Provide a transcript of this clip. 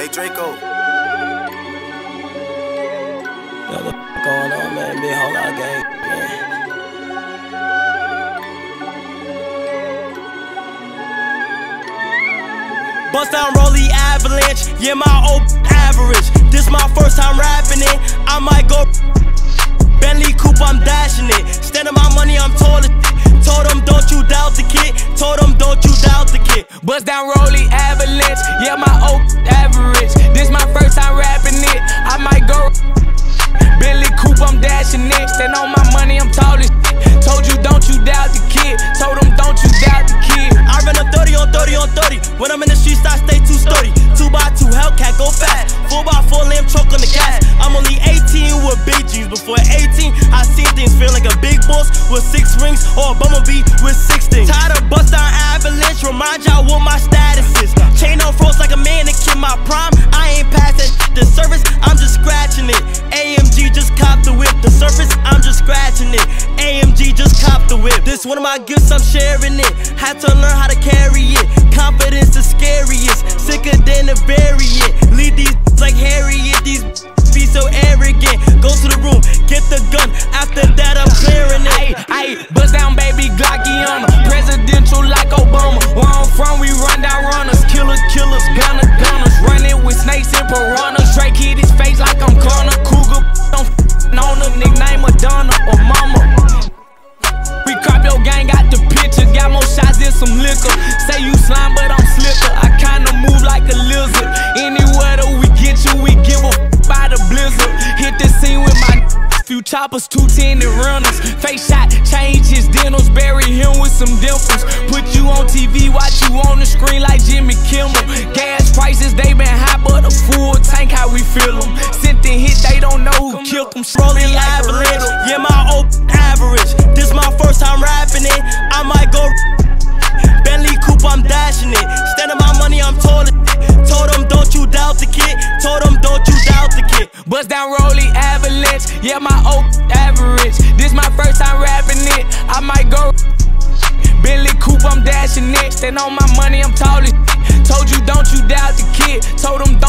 Hey Draco. Yo, what going on, man? Big whole lot gang, man. Bust down Rollie Avalanche, yeah, my old average. This my first time rapping it. I might go Bentley Coupe, I'm dashing it. Stand on my money, I'm tall as Told them, don't you doubt the kid. Told them, don't you doubt the kid. Bust down Rollie Avalanche, yeah, my old average. This my first time rapping it. I might go Bentley Coupe, I'm dashing it. Stand on my money, I'm tall as Told you, don't you doubt the kid. Told them, don't you doubt the kid. I run up 30 on 30 on 30. When I'm in the streets, I stay too sturdy. Two by two, Hellcat, go fast. Four by four, lamb choke on the gas. I'm only 18 with big G's. Before 18, I seen things feel like a big boss with six rings or a bumblebee with six things. Tired of bust down avalanche, remind y'all what my whip. This one of my gifts, I'm sharing it. Had to learn how to carry it. Confidence is scariest. Sicker than a variant. Lead these like Harriet. These be so arrogant. Go to the room, get the gun. Some liquor. Say you slime, but I'm slicker. I kinda move like a lizard. Anywhere that we get you, we give a f- by the blizzard. Hit the scene with my few choppers, two tinted runners. Face shot, change his dentals, bury him with some dimples. Put you on TV, watch you on the screen like Jimmy Kimmel. Gas prices, they been high, but a full tank, how we feel them. Sent the hit, they don't know who killed them. Rolling like a riddle. yeah, my down Rollie Avalanche, yeah, my old average. This my first time rapping it. I might go Bentley Coupe, I'm dashing it. Stand on my money, I'm tall as Told you, don't you doubt the kid. Told them,